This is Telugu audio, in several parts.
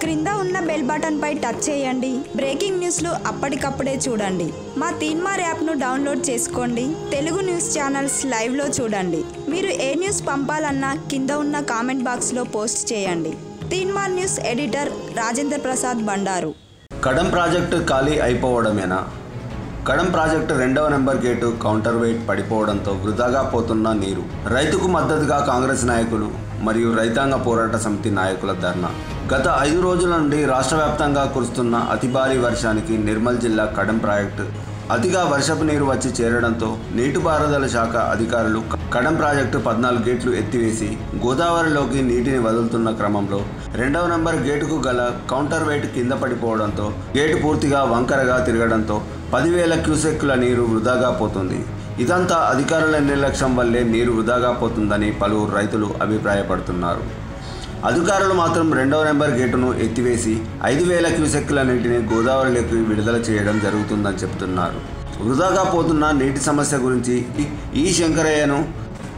క్రింద ఉన్న బెల్ బటన్ పై టచ్ చేయండి. బ్రేకింగ్ న్యూస్లు అప్పటికప్పుడే చూడండి. మా తీన్మార్ యాప్ను డౌన్లోడ్ చేసుకోండి. తెలుగు న్యూస్ ఛానల్స్ లైవ్లో చూడండి. మీరు ఏ న్యూస్ పంపాలన్నా కింద ఉన్న కామెంట్ బాక్స్లో పోస్ట్ చేయండి. Teenmaar news editor Rajendra Prasad Bandaru. Kadem project ఖాళీ అయిపోవడమేనా? కడం ప్రాజెక్టు రెండవ నెంబర్ గేటు కౌంటర్ వెయిట్ పడిపోవడంతో వృధాగా పోతున్న నీరు. రైతుకు మద్దతుగా కాంగ్రెస్ నాయకులు మరియు రైతాంగ పోరాట సమితి నాయకుల ధర్నా. గత ఐదు రోజుల నుండి రాష్ట్ర వ్యాప్తంగా కురుస్తున్న అతి భారీ వర్షానికి నిర్మల్ జిల్లా కడం ప్రాజెక్టు అతిగా వర్షపు నీరు వచ్చి చేరడంతో నీటిపారుదల శాఖ అధికారులు కడం ప్రాజెక్టు పద్నాలుగు గేట్లు ఎత్తివేసి గోదావరిలోకి నీటిని వదులుతున్న క్రమంలో రెండవ నంబర్ గేటుకు గల కౌంటర్ వెయిట్ కింద పడిపోవడంతో గేటు పూర్తిగా వంకరగా తిరగడంతో పదివేల క్యూసెక్కుల నీరు వృధాగా పోతుంది. ఇదంతా అధికారుల నిర్లక్ష్యం వల్లే నీరు వృధాగా పోతుందని పలువురు రైతులు అభిప్రాయపడుతున్నారు. అధికారులు మాత్రం రెండవ నెంబర్ గేటును ఎత్తివేసి ఐదు వేల క్యూసెక్కుల నీటిని గోదావరిలోకి విడుదల చేయడం జరుగుతుందని చెబుతున్నారు వృధాగా పోతున్న నీటి సమస్య గురించి ఈ- శంకరయ్యను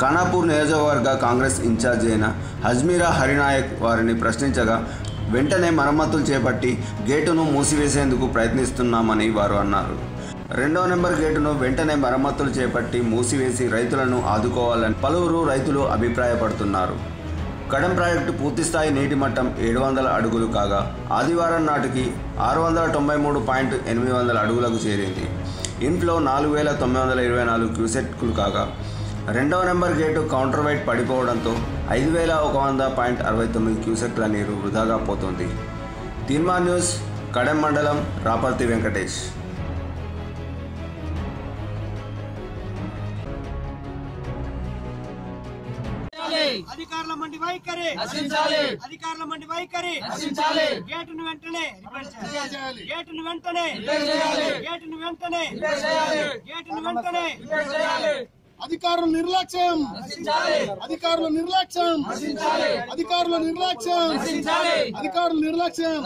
ఖానాపూర్ నియోజకవర్గ కాంగ్రెస్ ఇన్ఛార్జ్ అయిన హజ్మీరా హరినాయక్ వారిని ప్రశ్నించగా వెంటనే మరమ్మతులు చేపట్టి గేటును మూసివేసేందుకు ప్రయత్నిస్తున్నామని వారు అన్నారు. రెండవ నెంబర్ గేటును వెంటనే మరమ్మతులు చేపట్టి మూసివేసి రైతులను ఆదుకోవాలని పలువురు రైతులు అభిప్రాయపడుతున్నారు. కడం ప్రాజెక్టు పూర్తిస్థాయి నీటి మట్టం ఏడు వందల అడుగులు కాగా ఆదివారం నాటికి ఆరు వందల తొంభై మూడు పాయింట్ ఎనిమిది వందల అడుగులకు చేరింది. ఇన్ఫ్లో నాలుగు వేల తొమ్మిది వందల ఇరవై నాలుగు క్యూసెట్లు కాగా రెండవ నెంబర్ గేటు కౌంటర్ వైట్ పడిపోవడంతో ఐదు వేల ఒక వంద పాయింట్ అరవై తొమ్మిది క్యూసెట్ల నీరు వృధాగా పోతుంది. తీన్మా న్యూస్ కడెం మండలం రాపర్తి వెంకటేష్. అధికారుల మండి వైఖరి. అధికారుల మండి వైఖరి. గేటును వెంటనే గేటును వెంటనే గేటును వెంటనే గేటును వెంటనే అధికారుల నిర్లక్ష్యం. అధికారుల నిర్లక్ష్యం. అధికారుల నిర్లక్ష్యం. అధికారుల నిర్లక్ష్యం.